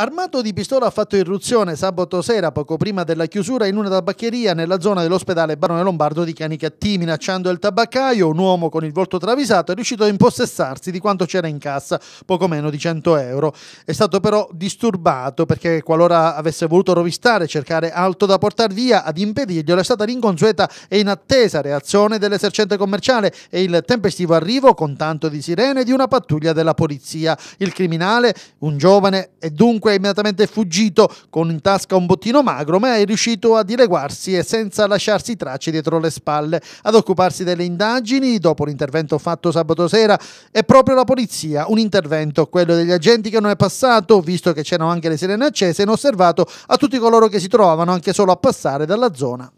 Armato di pistola ha fatto irruzione sabato sera, poco prima della chiusura, in una tabaccheria nella zona dell'ospedale Barone Lombardo di Canicattì. Minacciando il tabaccaio, un uomo con il volto travisato è riuscito a impossessarsi di quanto c'era in cassa, poco meno di 100 euro. È stato però disturbato perché, qualora avesse voluto rovistare e cercare alto da portar via, ad impedirglielo è stata l'inconsueta e inattesa reazione dell'esercente commerciale e il tempestivo arrivo con tanto di sirene di una pattuglia della polizia. Il criminale, un giovane, è dunque è immediatamente fuggito con in tasca un bottino magro, ma è riuscito a dileguarsi e senza lasciarsi tracce dietro le spalle. Ad occuparsi delle indagini, dopo l'intervento fatto sabato sera, è proprio la polizia. Un intervento, quello degli agenti che non è passato, visto che c'erano anche le sirene accese, inosservato a tutti coloro che si trovavano anche solo a passare dalla zona.